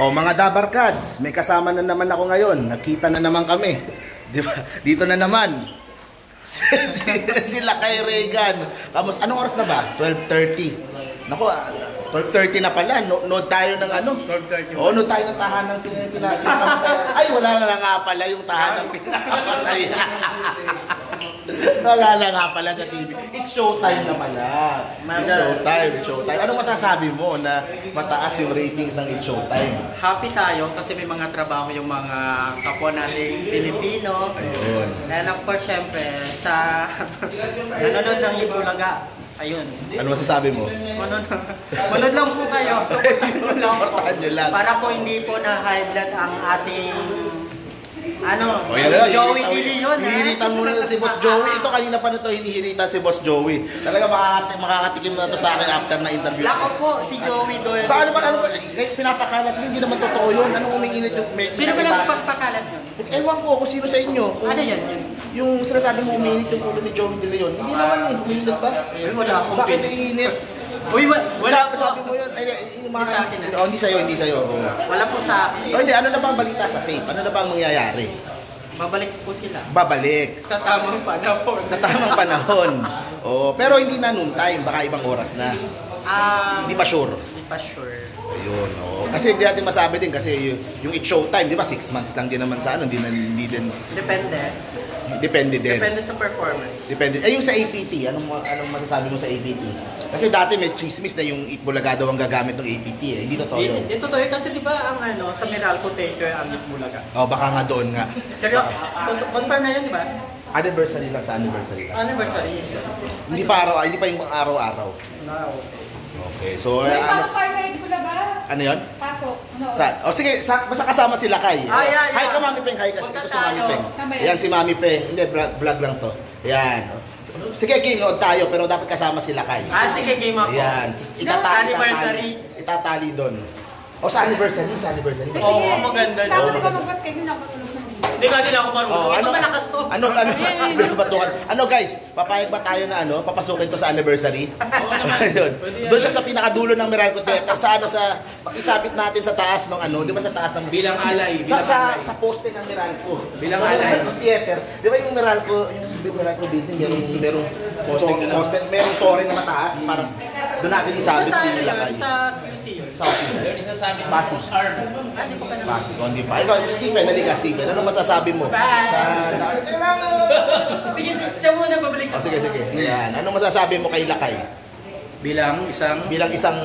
O mga Dabarkads, may kasama na naman ako ngayon. Nakita na naman kami. Di ba? Dito na naman. si, si, sila kay Reagan. Kamus, anong oras na ba? 12.30. Naku, ah, 12.30 na pala. No, nood tayo ng ano? 12:30. Oo, nood tayo ng tahanang pin- pina- pinakamasaya. Ay, wala na nga pala yung tahanang pinakamasaya. wala na nga pala sa TV. It's showtime na pala. It's showtime, it's showtime. Anong masasabi mo na mataas yung ratings ng It's Showtime? Happy tayo kasi may mga trabaho yung mga kapwa nating Pilipino. Ayun. And of course, syempre, sa nanonood ng Itbulaga, ayun. Ano masasabi mo? Manood, manood lang po kayo. Supportahan nyo lang po. Supportahan nyo lang. Para po hindi po na high blood ang ating ano, O yan na, Joey De Leon, ha? Hinihiritan muna na si Boss Joey. Ito kanina pa na to hinihiritan si Boss Joey. Talaga makakati, makakatikim na to sa akin after na interview. Lako po, si Joey Doyle. Ba, ano ba, ano ba, eh, pinapakalat mo, hindi naman totoo yun. Anong umiinit yung... May, Sino ba nagpagpakalat nun? Ewan ko kung sino sa inyo. Kung- Ano yan? Yun? Yung sinasabi mo umiinit yung ulo ni Joey De Leon. Hindi naman eh, umiinit ba? Ay, wala akong Bakit pin- iinit? Uy, wa- wala Sabi, po. sabi mo yun. Ay, hindi, sa akin. Oh, hindi sa'yo, hindi sa'yo. Oh. Wala po sa akin. O hindi, ano na ba ang balita sa tape? Ano na ba ang mangyayari? Babalik po sila. Babalik. Sa tamang panahon. Sa tamang panahon. Oo, pero hindi na noon time, baka ibang oras na. Ah, Hindi pa sure. Hindi pa sure. Ayun, oo. Kasi hindi natin masabi din kasi yung, yung It's Showtime, di ba, six months lang din naman sa ano, hindi, na, hindi din, Depende. depende din. Depende sa performance. Depende. Eh, yung sa APT, anong, anong masasabi mo sa APT? Kasi dati may chismis na yung Eat Bulaga daw ang gagamit ng APT eh. Hindi totoo yun. Dito to kasi di ba ang ano, sa Meralco Theater ang Bulaga. Oh, baka nga doon nga. Seryo, con- confirm na yun, di ba? Anniversary lang sa anniversary lang. Anniversary. Hindi pa araw, hindi pa yung araw-araw. Now, Okay, so eh, ano, pasok tayo sa Itbulaga. ano yun? Pasok. Ano? Sa, oh sige, sa, basta kasama sila kay. Ah, yeah, Hi yeah. ka Mami Peng, hi ka. Ito si Mami. Peng. Yan. Si Mami Peng. Hindi, vlog, vlog lang to. Yan. Sige, King, nood tayo, pero dapat kasama sila kay. ah, sige, game ako. Yan. Sa Itatali, anniversary. itatali, itatali doon. O sa anniversary, sa anniversary. Oo, sige. maganda Dapat ikaw mag-basketball na patulog ng Hindi ka din ako marunong. Oh, Ito to. Ano, ano, ayan. binabatukan. Ano guys, papayag ba tayo na ano, papasukin to sa anniversary? Oo naman. Doon siya sa pinakadulo ng Meralco Theater, sa ano, sa, isabit natin sa taas ng ano, di ba sa taas ng... Bilang alay, Sa, bilang sa, alay. sa poste ng Meralco. Bilang sa alay. Meralco Theater, di ba yung Meralco, yung Meralco building, merong, merong, Poste poste, merong tore na mataas, parang doon natin isabit sa si ano? Lakay. Sa QC yun. Sa office. Isa sa amin Pasig. Ah, di pa ka naman. Pasig, oh, hindi pa. Ikaw, Stephen, halika Stephen. Ano masasabi mo? Bye. Sa... Sige, si- siya muna babalik Oh, ako. sige, sige. Ayan. Anong masasabi mo kay Lakay? Bilang isang... Bilang isang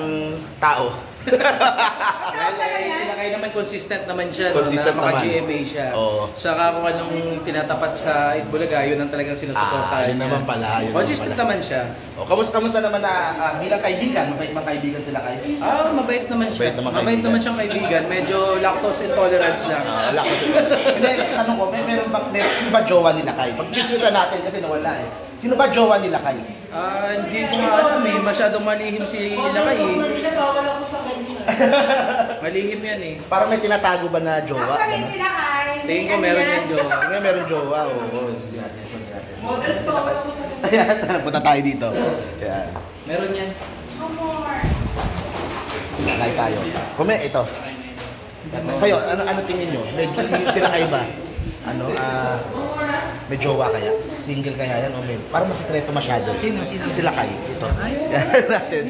tao. Well, eh, sila kayo naman consistent naman siya. Consistent no, na naman. Maka-GMA siya. Oo. Saka kung anong tinatapat sa Itbulaga, yun ang talagang Ah, sinusuportahan yun niya. naman pala. Yun Consistent naman naman siya. pala. O, kamusta, kamusta naman na ah, bilang kaibigan? Mabait mga kaibigan sila kayo? Ah, mabait naman siya. Mabait naman Mabait kaibigan. naman siyang kaibigan. Medyo lactose intolerance lang. Ah, ko sila. Hindi, tanong ko, may meron ba, may, sino ba jowa nila kay? Pag-chismisan natin kasi nawala eh. Sino ba jowa nila kay? Ah, hindi ko nga alam eh. Masyadong malihim si Lakay eh. Malihim yan eh. Parang may tinatago ba na jowa? Actually, sila kay. Tingin ko meron yan, Jo. May meron jowa, oo. Oh, Hindi natin, hindi natin. Ayan, punta tayo dito. Ayan. Meron yan. Nakay tayo. Kume, ito. Kayo, ano ano tingin nyo? Si- sila kayo ba? Ano, ah, may jowa kaya? Single kaya yan o may? Parang masikreto masyado. Sino? Sino? Sila kayo. Ito. Yan natin.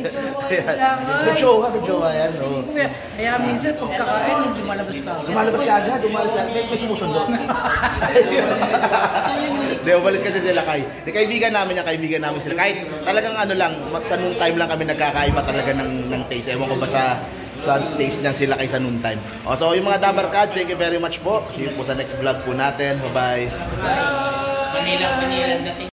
may jowa. May jowa, yan. Ko kaya, minsan pagkakain, lumalabas ka. Lumalabas ka agad, lumalabas ka. May, may sumusundo. Hindi, umalis kasi sila kay. Di kaibigan namin yung kaibigan namin sila. Kahit talagang ano lang, sa time lang kami nagkakaiba talaga ng, ng taste. Ewan ko ba sa sa taste niyan sila kay sa noon time. O, so yung mga Dabarkads, thank you very much po. See you po sa next vlog po natin. Bye-bye. Manila, Manila.